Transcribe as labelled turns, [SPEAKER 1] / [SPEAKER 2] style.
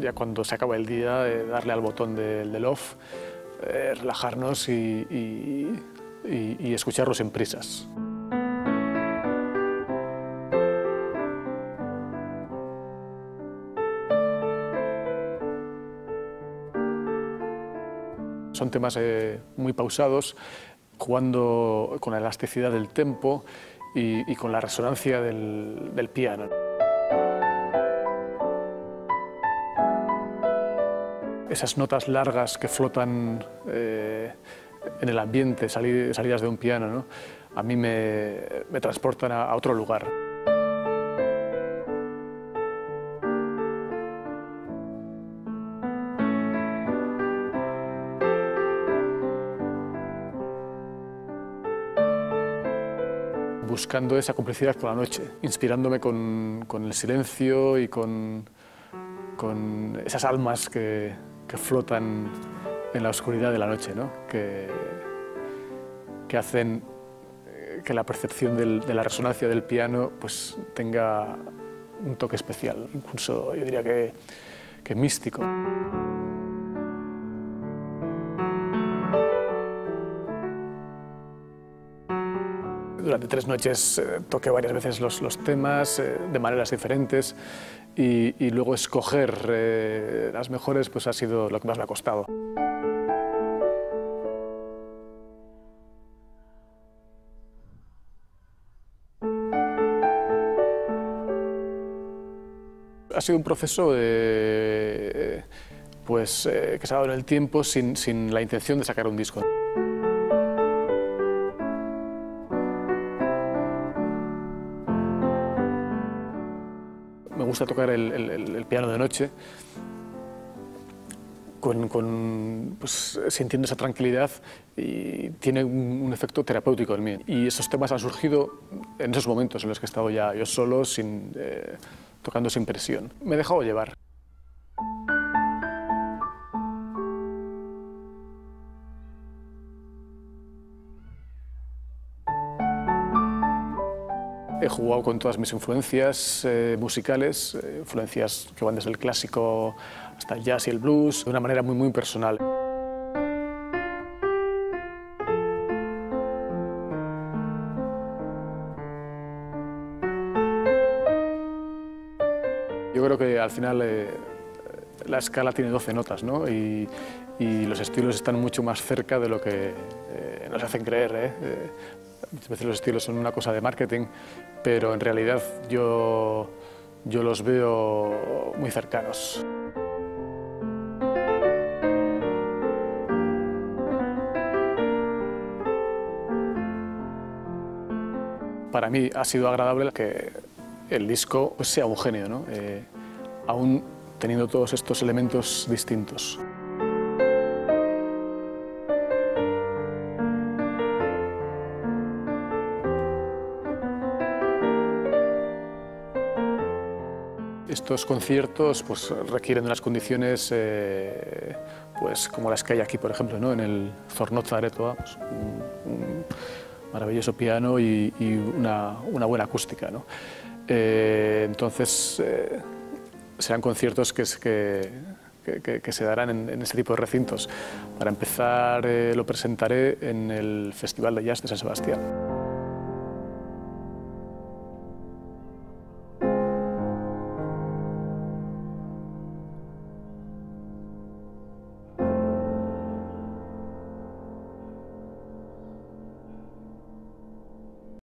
[SPEAKER 1] ya cuando se acaba el día, eh, darle al botón del, del off, eh, relajarnos y, y, y, prisas. Son temas eh, muy pausados, jugando con la elasticidad del tempo y, con la resonancia del piano. Esas notas largas que flotan eh, en el ambiente, sali- salidas de un piano, ¿no? a mí me, me transportan a, a otro lugar. buscando esa complicidad con la noche, inspirándome con, con el silencio y con, con esas almas que, que, flotan en la oscuridad de la noche, ¿no? que, que hacen eh, que la percepción de la resonancia del piano pues, tenga un toque especial, incluso yo diría que, que místico. Durante tres noches eh, toqué varias veces los, los temas eh, de maneras diferentes y, y luego escoger eh, las mejores pues ha sido lo que más me ha costado. Ha sido un proceso de, pues, eh, que se ha dado en el tiempo sin, sin la intención de sacar un disco. Gusta tocar el, piano de noche, con, con, pues, sintiendo esa tranquilidad y tiene un, un efecto terapéutico en mí. Y esos temas han surgido en esos momentos en los que he estado ya yo solo, sin, eh, tocando sin presión. Me he dejado llevar. He jugado con todas mis influencias eh, musicales, eh, influencias que van desde el clásico hasta el jazz y el blues, de una manera muy, muy personal. Yo creo que al final eh, la escala tiene 12 notas, ¿no? Y, los estilos están mucho más cerca de lo que nos hacen creer. Muchas veces los estilos son una cosa de marketing, pero en realidad yo, yo los veo muy cercanos. Para mí ha sido agradable que el disco sea homogéneo, ¿no? Eh, aún teniendo todos estos elementos distintos. Estos conciertos pues, requieren unas condiciones eh, pues, como las que hay aquí, por ejemplo, ¿no? en el Zornotza Aretoa, pues, un, un maravilloso piano y, y una, una, buena acústica. ¿no? Eh, entonces, eh, serán conciertos que, que, que, que se darán en, en, este tipo de recintos. Para empezar, eh, lo presentaré en el Festival de Jazz de San Sebastián.